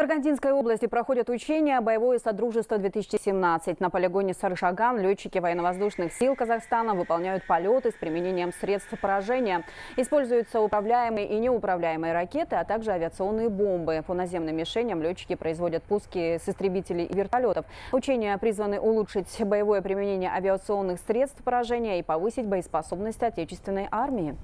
Каргандинской области проходят учения «Боевое Содружество-2017». На полигоне Саршаган летчики военно-воздушных сил Казахстана выполняют полеты с применением средств поражения. Используются управляемые и неуправляемые ракеты, а также авиационные бомбы. По наземным мишеням летчики производят пуски с истребителей и вертолетов. Учения призваны улучшить боевое применение авиационных средств поражения и повысить боеспособность отечественной армии.